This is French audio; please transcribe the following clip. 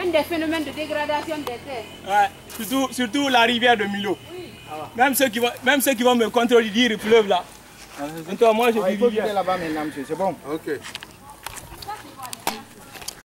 un des phénomènes de dégradation des terres. Ouais, surtout, surtout la rivière de Milo. Même, ceux qui vont, même ceux qui vont me contrôler, dire il fleuve là. Toi, moi je Ah, dis il faut là-bas maintenant, monsieur. C'est bon. Ok.